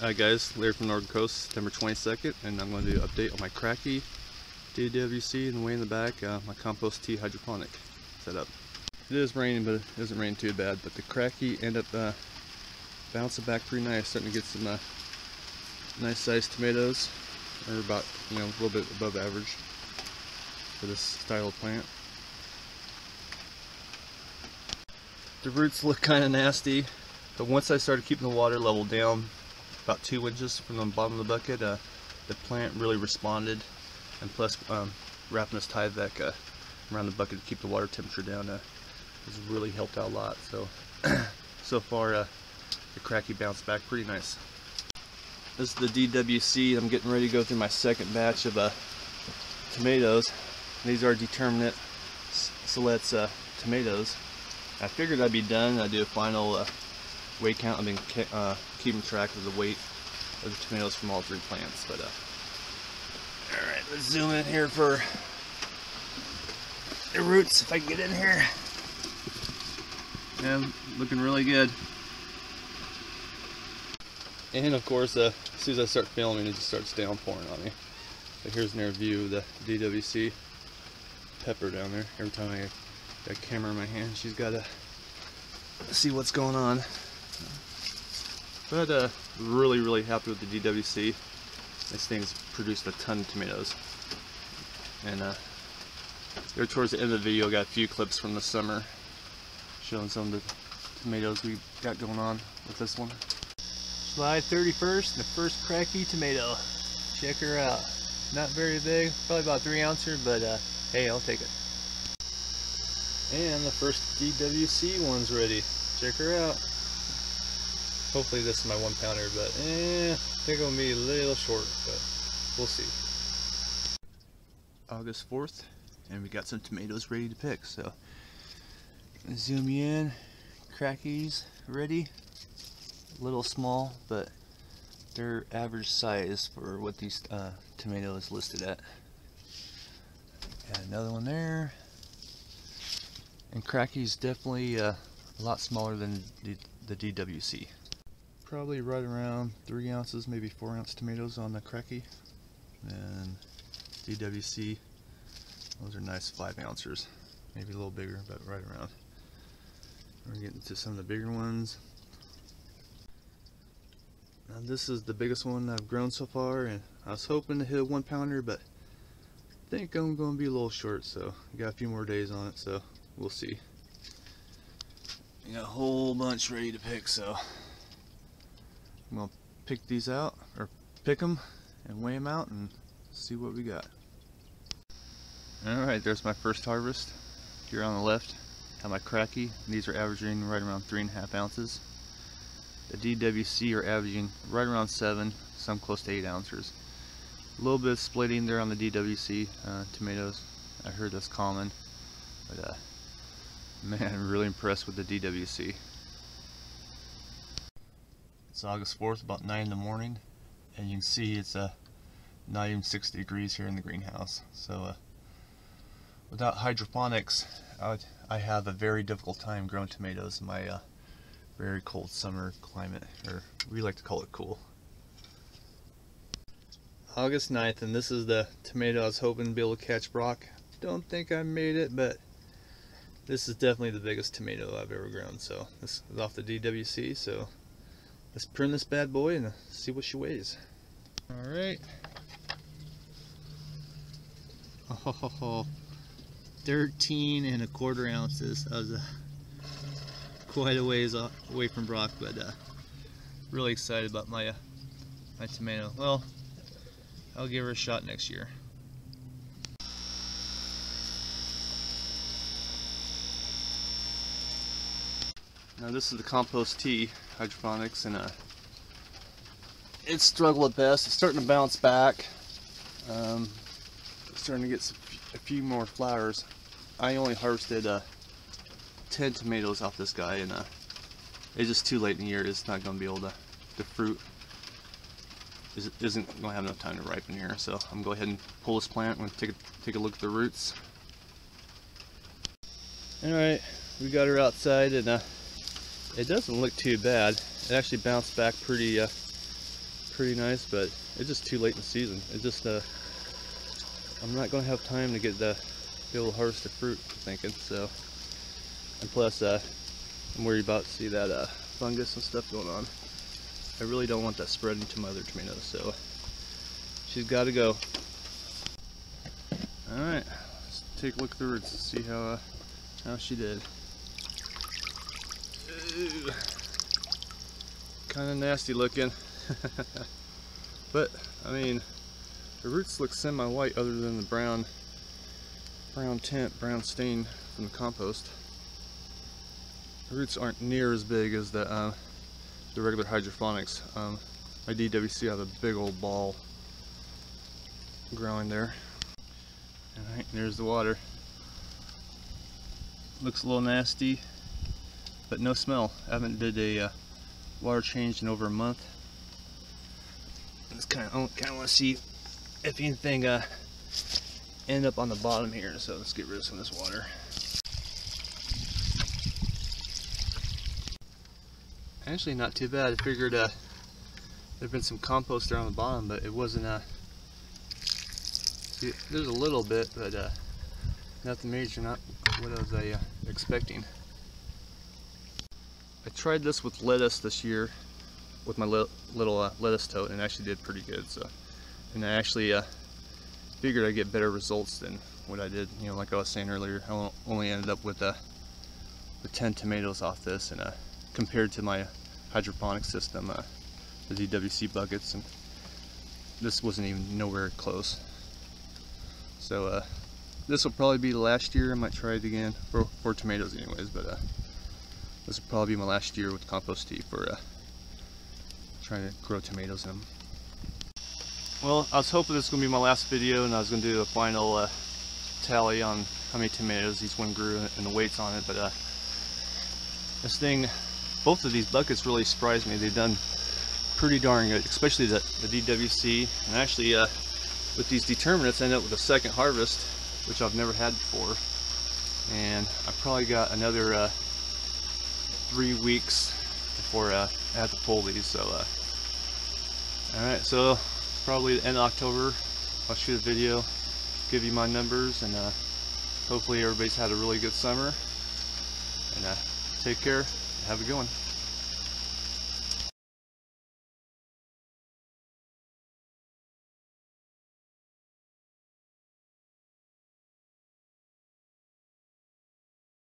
Hi guys, Larry from Northern Coast, September 22nd, and I'm going to do an update on my Kratky DWC and way in the back, uh, my compost tea hydroponic setup. It is raining, but it doesn't rain too bad, but the Kratky end up uh, bouncing back pretty nice, starting to get some uh, nice sized tomatoes, or about, you know, a little bit above average for this style of plant. The roots look kind of nasty, but once I started keeping the water level down about two inches from the bottom of the bucket, uh, the plant really responded. And plus, um, wrapping this Tyvek uh, around the bucket to keep the water temperature down uh, has really helped out a lot. So, so far, uh, the Kratky bounced back pretty nice. This is the DWC. I'm getting ready to go through my second batch of uh, tomatoes. These are determinate Siletz uh, tomatoes. I figured I'd be done. I'd do a final uh, weight count. I've been uh, keeping track of the weight of the tomatoes from all three plants. But uh, all right, let's zoom in here for the roots. If I can get in here, yeah, looking really good. And of course, uh, as soon as I start filming, it just starts downpouring on me. But here's an air view of the DWC pepper down there. Every time I got a camera in my hand, she's got to see what's going on. But uh, really, really happy with the DWC. This thing's produced a ton of tomatoes. And uh, there towards the end of the video, I got a few clips from the summer showing some of the tomatoes we got going on with this one. July 31st, the first Kratky tomato. Check her out. Not very big, probably about three ouncer, but uh, hey, I'll take it. And the first DWC one's ready. Check her out. Hopefully this is my one pounder, but eh, I think it'll be a little short, but we'll see. August 4th, and we got some tomatoes ready to pick, so zoom in. Kratky's ready. A little small, but they're average size for what these uh, tomatoes listed at. Got another one there. And Kratky's definitely uh, a lot smaller than the, the DWC probably right around three ounces, maybe four ounce tomatoes on the Kratky. And DWC, those are nice five ounces, maybe a little bigger, but right around. We're getting to some of the bigger ones. Now this is the biggest one I've grown so far, and I was hoping to hit a one pounder, but I think I'm going to be a little short, so I got a few more days on it, so we'll see. got a whole bunch ready to pick, so I'm gonna pick these out or pick them and weigh them out and see what we got. Alright, there's my first harvest. Here on the left, have my Kratky. These are averaging right around three and a half ounces. The DWC are averaging right around seven, some close to eight ounces. A little bit of splitting there on the DWC uh, tomatoes. I heard that's common, but uh, man, I'm really impressed with the DWC. It's August 4th, about 9 in the morning, and you can see it's uh, not even 60 degrees here in the greenhouse. So uh, without hydroponics, I, I, have a very difficult time growing tomatoes in my uh, very cold summer climate, or we like to call it cool. August 9th, and this is the tomato I was hoping to be able to catch Brock. Don't think I made it, but this is definitely the biggest tomato I've ever grown. So this is off the DWC, so Let's prune this bad boy and see what she weighs. All right. Oh, 13 and a quarter ounces. That was a, quite a ways away from Brock, but uh, really excited about my, uh, my tomato. Well, I'll give her a shot next year. Now this is the compost tea hydroponics and uh, it's struggled at best. It's starting to bounce back. Um, starting to get a few more flowers. I only harvested uh, 10 tomatoes off this guy and uh, it's just too late in the year. It's not going to be able to, the fruit isn't going to have enough time to ripen here. So I'm going to go ahead and pull this plant. I'm going to take a, take a look at the roots. Alright, we got her outside and uh, it doesn't look too bad. It actually bounced back pretty uh, pretty nice, but it's just too late in the season. It's just uh, I'm not gonna have time to get the be able to harvest the fruit. I'm thinking so, and plus uh, I'm worried about see that uh, fungus and stuff going on. I really don't want that spreading to my other tomatoes, so she's got to go. All right, let's take a look roots and see how uh, how she did. Kind of nasty looking. but, I mean, the roots look semi-white other than the brown brown tint, brown stain from the compost. The roots aren't near as big as the uh, the regular hydroponics. Um, my DWC have a big old ball growing there. Alright, there's the water. Looks a little nasty, but no smell. I haven't did a uh, water change in over a month. I just kind of kind of want to see if anything uh, end up on the bottom here. So let's get rid of some of this water. Actually, not too bad. I figured uh, there'd been some compost there on the bottom, but it wasn't. Uh, see, there's a little bit, but uh, nothing major. Not what I was uh, expecting. I tried this with lettuce this year with my li little uh, lettuce tote and actually did pretty good. So, and I actually uh, figured I'd get better results than what I did. You know, like I was saying earlier, I only ended up with uh, with 10 tomatoes off this, and uh, compared to my hydroponic system, uh, the DWC buckets, and this wasn't even nowhere close. So uh, this will probably be the last year. I might try it again for, for tomatoes, anyways, but. This will probably be my last year with compost tea for uh, trying to grow tomatoes in them. Well, I was hoping this was going to be my last video and I was going to do a final uh, tally on how many tomatoes each one grew and the weights on it, but uh, this thing, both of these buckets really surprised me. They've done pretty darn good, especially the, the DWC. And actually, uh, with these determinates, I ended up with a second harvest, which I've never had before. And I probably got another uh, three weeks before uh, I have to pull these. So, uh, all right, so probably the end of October, I'll shoot a video, give you my numbers, and uh, hopefully everybody's had a really good summer. And uh, take care. Have a good one.